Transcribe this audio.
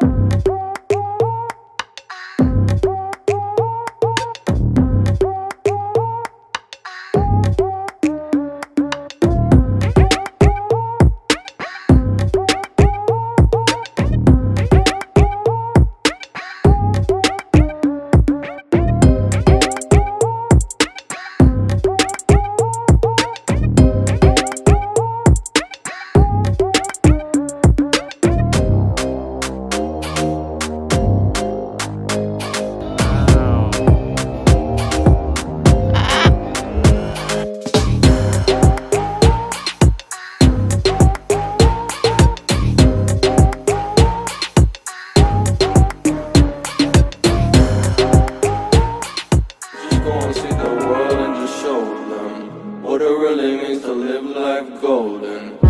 Just means to live life golden. Golden.